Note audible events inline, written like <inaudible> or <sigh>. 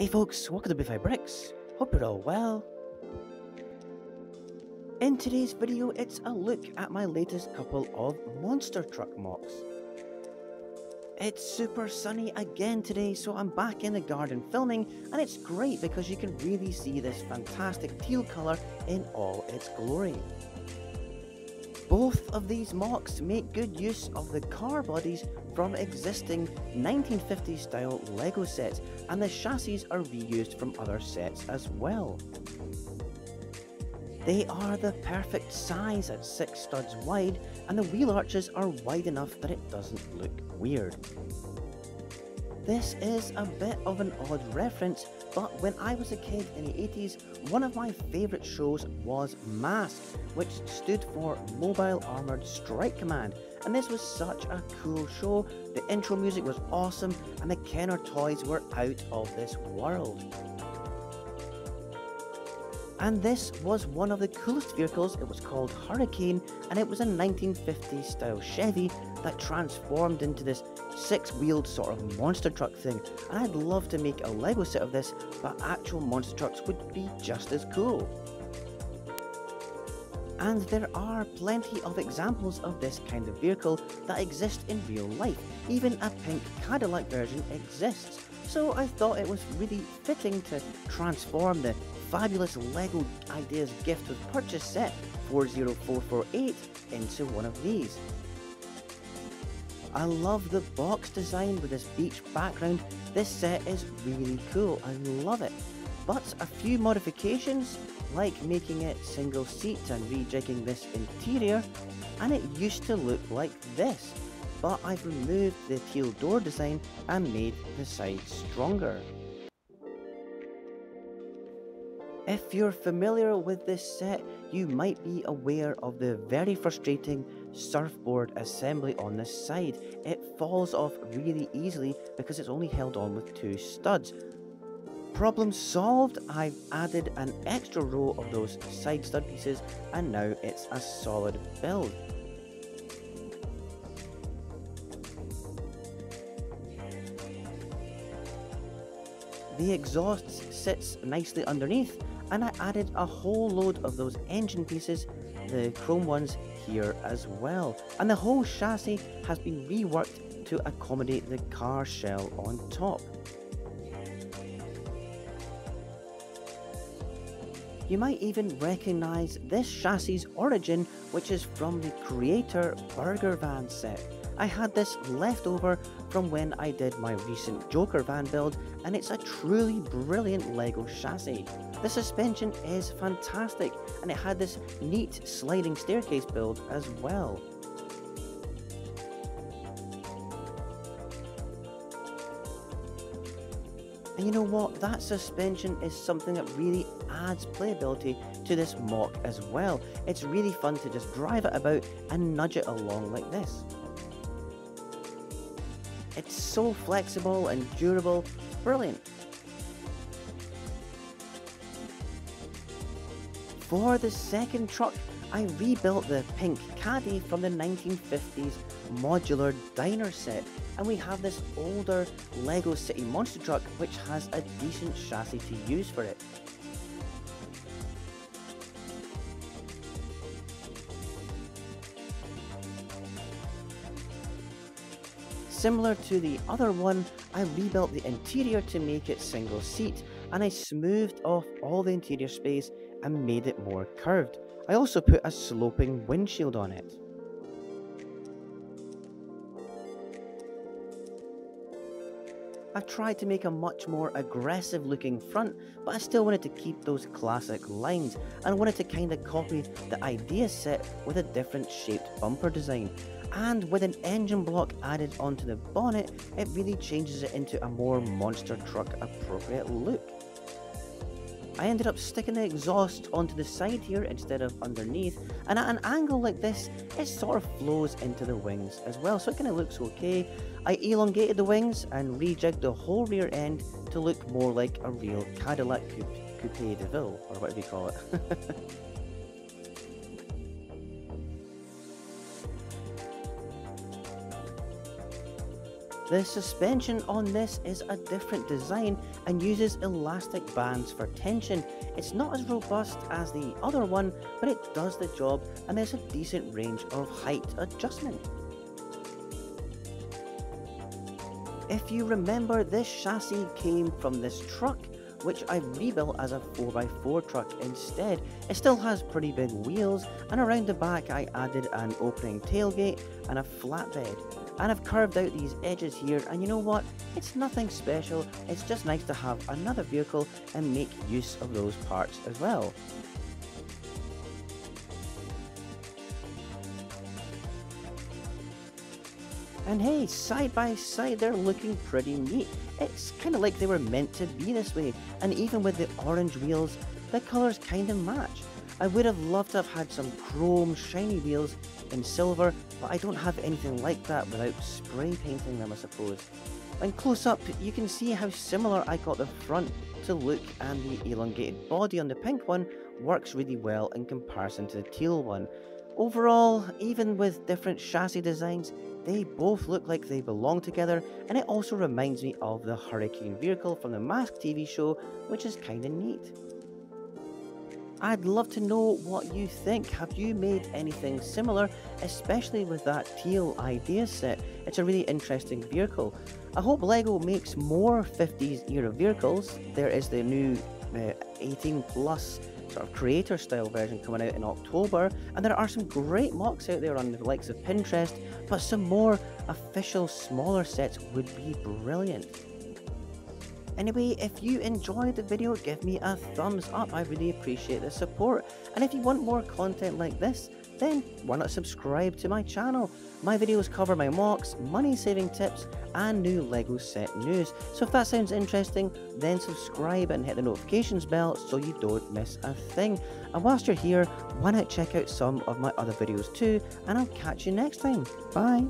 Hey folks, welcome to Bfly Bricks. Hope you're all well. In today's video, it's a look at my latest couple of monster truck MOCs. It's super sunny again today, so I'm back in the garden filming, and it's great because you can really see this fantastic teal colour in all its glory. Both of these MOCs make good use of the car bodies from existing 1950s style LEGO sets, and the chassis are reused from other sets as well. They are the perfect size at 6 studs wide, and the wheel arches are wide enough that it doesn't look weird. This is a bit of an odd reference, but when I was a kid in the 80s, one of my favourite shows was MASK, which stood for Mobile Armoured Strike Command, and this was such a cool show. The intro music was awesome, and the Kenner toys were out of this world. And this was one of the coolest vehicles, it was called Hurricane, and it was a 1950s style Chevy that transformed into this six-wheeled sort of monster truck thing, and I'd love to make a Lego set of this, but actual monster trucks would be just as cool. And there are plenty of examples of this kind of vehicle that exist in real life, even a pink Cadillac version exists, so I thought it was really fitting to transform the fabulous LEGO Ideas gift with purchase set 40448 into one of these. I love the box design with this beach background, this set is really cool, I love it. But a few modifications, like making it single seat and rejigging this interior, and it used to look like this, but I've removed the teal door design and made the sides stronger. If you're familiar with this set, you might be aware of the very frustrating surfboard assembly on the side. It falls off really easily because it's only held on with two studs. Problem solved, I've added an extra row of those side stud pieces and now it's a solid build. The exhaust sits nicely underneath and I added a whole load of those engine pieces, the chrome ones here as well. And the whole chassis has been reworked to accommodate the car shell on top. You might even recognise this chassis' origin, which is from the Creator Burger Van set. I had this left over from when I did my recent Joker van build, and it's a truly brilliant LEGO chassis. The suspension is fantastic, and it had this neat sliding staircase build as well. And you know what, that suspension is something that really adds playability to this MOC as well. It's really fun to just drive it about and nudge it along like this. It's so flexible and durable, brilliant. For the second truck, I rebuilt the pink caddy from the 1950s modular diner set and we have this older LEGO City monster truck which has a decent chassis to use for it. Similar to the other one, I rebuilt the interior to make it single seat and I smoothed off all the interior space and made it more curved. I also put a sloping windshield on it. I've tried to make a much more aggressive looking front, but I still wanted to keep those classic lines and wanted to kind of copy the idea set with a different shaped bumper design and with an engine block added onto the bonnet, it really changes it into a more monster truck appropriate look. I ended up sticking the exhaust onto the side here instead of underneath, and at an angle like this, it sort of flows into the wings as well, so it kind of looks okay. I elongated the wings and rejigged the whole rear end to look more like a real Cadillac Coupe, Coupe de Ville, or whatever you call it. <laughs> The suspension on this is a different design and uses elastic bands for tension. It's not as robust as the other one, but it does the job and there's a decent range of height adjustment. If you remember, this chassis came from this truck which I rebuilt as a 4x4 truck instead. It still has pretty big wheels and around the back I added an opening tailgate and a flatbed. And I've curved out these edges here and you know what, it's nothing special, it's just nice to have another vehicle and make use of those parts as well. And hey, side by side, they're looking pretty neat. It's kind of like they were meant to be this way, and even with the orange wheels, the colours kind of match. I would have loved to have had some chrome shiny wheels in silver, but I don't have anything like that without spray painting them I suppose. And close up, you can see how similar I got the front to look and the elongated body on the pink one works really well in comparison to the teal one. Overall, even with different chassis designs, they both look like they belong together, and it also reminds me of the Hurricane vehicle from the Mask TV show, which is kinda neat. I'd love to know what you think. Have you made anything similar, especially with that teal idea set? It's a really interesting vehicle. I hope LEGO makes more 50s era vehicles. There is the new uh, 18 plus sort of creator style version coming out in October, and there are some great MOCs out there on the likes of Pinterest, but some more official smaller sets would be brilliant. Anyway, if you enjoyed the video, give me a thumbs up, I really appreciate the support, and if you want more content like this, then why not subscribe to my channel? My videos cover my MOCs, money saving tips, and new LEGO set news. So if that sounds interesting, then subscribe and hit the notifications bell so you don't miss a thing. And whilst you're here, why not check out some of my other videos too, and I'll catch you next time. Bye!